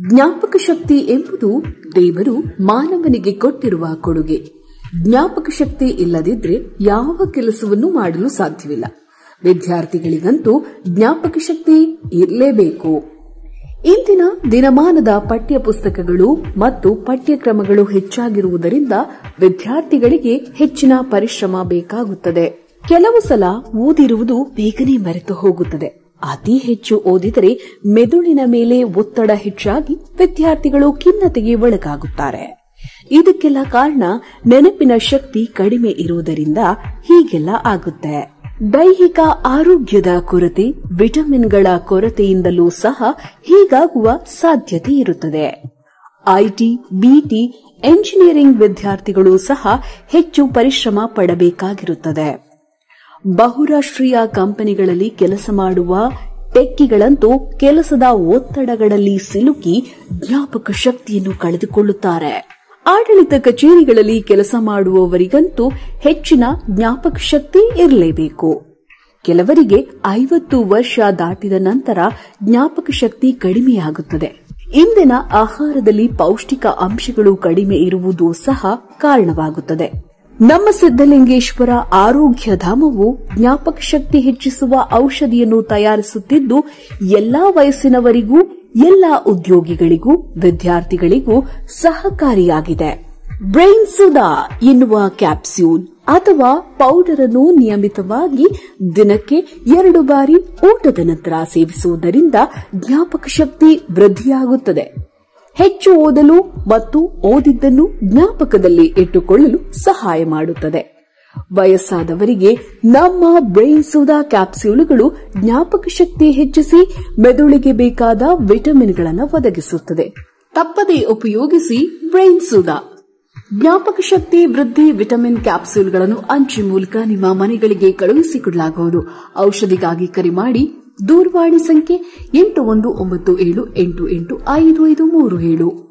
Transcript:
ಜ್ಞಾಪಕ ಶಕ್ತಿ ಎಂಬುದು ದೇವರು ಮಾನವನಿಗೆ ಕೊಟ್ಟಿರುವ ಕೊಡುಗೆ. ಜ್ಞಾಪಕ ಶಕ್ತಿ ಇಲ್ಲದಿದ್ರೆ ಯಾವ ಕೆಲಸವನ್ನು ಮಾಡಲು ಸಾಧ್ಯವಿಲ್ಲ. ವಿದ್ಯಾರ್ಥಿಗಳಿಗಂತೂ ಜ್ಞಾಪಕ ಶಕ್ತಿ ಇರಲೇಬೇಕು. ಇಂದಿನ ದಿನಮಾನದ ಪಠ್ಯ ಪುಸ್ತಕಗಳು ಮತ್ತು ಪಠ್ಯಕ್ರಮಗಳು ಹೆಚ್ಚಾಗಿರುವುದರಿಂದ ವಿದ್ಯಾರ್ಥಿಗಳಿಗೆ ಹೆಚ್ಚಿನ ಪರಿಶ್ರಮ ಬೇಕಾಗುತ್ತದೆ. ಕೆಲವು ಸಲ ಓದಿರುವುದು ಬೇಗನೆ ಮರೆತು ಹೋಗುತ್ತದೆ. ಅತಿ ಹೆಚ್ಚು ಓದಿದರೆ ಮೆದುಳಿನ ಮೇಲೆ ಒತ್ತಡ ಹೆಚ್ಚಾಗಿ ವಿದ್ಯಾರ್ಥಿಗಳು ಖಿನ್ನತೆಗೆ ಒಳಗಾಗುತ್ತಾರೆ. ಇದಕ್ಕೆಲ್ಲ ಕಾರಣ ನೆನಪಿನ ಶಕ್ತಿ ಕಡಿಮೆ ಇರುವುದರಿಂದ ಹೀಗೆಲ್ಲ ಆಗುತ್ತೆ. ದೈಹಿಕ ಆರೋಗ್ಯದ ಕೊರತೆ, ವಿಟಮಿನ್ಗಳ ಕೊರತೆಯಿಂದಲೂ ಸಹ ಹೀಗಾಗುವ ಸಾಧ್ಯತೆ ಇರುತ್ತದೆ. ಐಟಿ ಬಿಟಿ ಎಂಜಿನಿಯರಿಂಗ್ ವಿದ್ಯಾರ್ಥಿಗಳು ಸಹ ಹೆಚ್ಚು ಪರಿಶ್ರಮ ಪಡಬೇಕಾಗಿರುತ್ತದೆ. ಬಹುರಾಷ್ಟ್ರೀಯ ಕಂಪನಿಗಳಲ್ಲಿ ಕೆಲಸ ಮಾಡುವ ಟೆಕ್ಕಿಗಳಂತೂ ಕೆಲಸದ ಒತ್ತಡಗಳಲ್ಲಿ ಸಿಲುಕಿ ಜ್ಞಾಪಕ ಶಕ್ತಿಯನ್ನು ಕಳೆದುಕೊಳ್ಳುತ್ತಾರೆ. ಆಡಳಿತ ಕಚೇರಿಗಳಲ್ಲಿ ಕೆಲಸ ಮಾಡುವವರಿಗಂತೂ ಹೆಚ್ಚಿನ ಜ್ಞಾಪಕ ಶಕ್ತಿ ಇರಲೇಬೇಕು. ಕೆಲವರಿಗೆ ಐವತ್ತು ವರ್ಷ ದಾಟಿದ ನಂತರ ಜ್ಞಾಪಕ ಶಕ್ತಿ ಕಡಿಮೆಯಾಗುತ್ತದೆ. ಇಂದಿನ ಆಹಾರದಲ್ಲಿ ಪೌಷ್ಟಿಕ ಅಂಶಗಳು ಕಡಿಮೆ ಇರುವುದು ಸಹ ಕಾರಣವಾಗುತ್ತದೆ. ನಮ್ಮ ಸಿದ್ದಲಿಂಗೇಶ್ವರ ಆರೋಗ್ಯ ಧಾಮವು ಜ್ಞಾಪಕ ಶಕ್ತಿ ಹೆಚ್ಚಿಸುವ ಔಷಧಿಯನ್ನು ತಯಾರಿಸುತ್ತಿದ್ದು, ಎಲ್ಲಾ ವಯಸ್ಸಿನವರಿಗೂ, ಎಲ್ಲಾ ಉದ್ಯೋಗಿಗಳಿಗೂ, ವಿದ್ಯಾರ್ಥಿಗಳಿಗೂ ಸಹಕಾರಿಯಾಗಿದೆ. ಬ್ರೈನ್ ಸುಧಾ ಎನ್ನುವ ಕ್ಯಾಪ್ಸ್ಯೂಲ್ ಅಥವಾ ಪೌಡರ್ ಅನ್ನು ನಿಯಮಿತವಾಗಿ ದಿನಕ್ಕೆ ಎರಡು ಬಾರಿ ಊಟದ ನಂತರ ಸೇವಿಸುವುದರಿಂದ ಜ್ಞಾಪಕ ಶಕ್ತಿ ವೃದ್ಧಿಯಾಗುತ್ತದೆ. ಹೆಚ್ಚು ಓದಲು ಮತ್ತು ಓದಿದ್ದನ್ನು ಜ್ಞಾಪಕದಲ್ಲಿ ಇಟ್ಟುಕೊಳ್ಳಲು ಸಹಾಯ ಮಾಡುತ್ತದೆ. ವಯಸ್ಸಾದವರಿಗೆ ನಮ್ಮ ಬ್ರೈನ್ ಸೋದಾ ಕ್ಯಾಪ್ಸ್ಯೂಲ್ಗಳು ಜ್ಞಾಪಕ ಶಕ್ತಿ ಹೆಚ್ಚಿಸಿ ಮೆದುಳಿಗೆ ಬೇಕಾದ ವಿಟಮಿನ್ಗಳನ್ನು ಒದಗಿಸುತ್ತದೆ. ತಪ್ಪದೇ ಉಪಯೋಗಿಸಿ ಬ್ರೈನ್ ಸೋದಾ ಜ್ಞಾಪಕ ಶಕ್ತಿ ವೃದ್ಧಿ ವಿಟಮಿನ್ ಕ್ಯಾಪ್ಸ್ಯೂಲ್ಗಳನ್ನು ಅಂಚೆ ಮೂಲಕ ನಿಮ್ಮ ಮನೆಗಳಿಗೆ ಕಳುಹಿಸಿಕೊಡಲಾಗುವುದು ಔಷಧಿಗಾಗಿ ಕರೆ ಮಾಡಿ ದೂರವಾಣಿ ಸಂಖ್ಯೆ ಎಂಟು ಒಂದು ಒಂಬತ್ತು ಏಳು ಎಂಟು ಎಂಟು ಐದು ಐದು ಮೂರು ಏಳು.